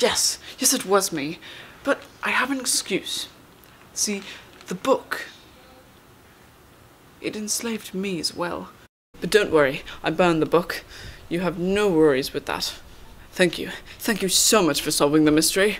Yes, yes, it was me. But I have an excuse. See, the book. It enslaved me as well. But don't worry, I burned the book. You have no worries with that. Thank you. Thank you so much for solving the mystery.